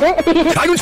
Dragon